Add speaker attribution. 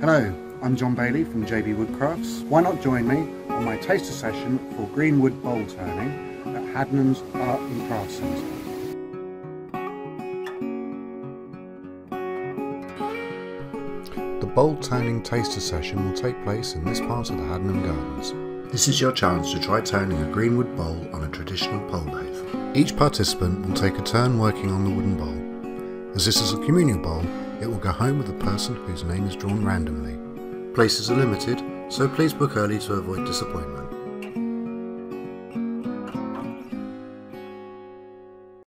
Speaker 1: Hello, I'm John Bailey from JB Woodcrafts. Why not join me on my taster session for Greenwood bowl turning at Hadnam's Art and Craft Centre. The bowl turning taster session will take place in this part of the Hadnam Gardens. This is your chance to try turning a Greenwood bowl on a traditional pole lathe. Each participant will take a turn working on the wooden bowl. As this is a communal bowl, it will go home with a person whose name is drawn randomly. Places are limited, so please book early to avoid disappointment.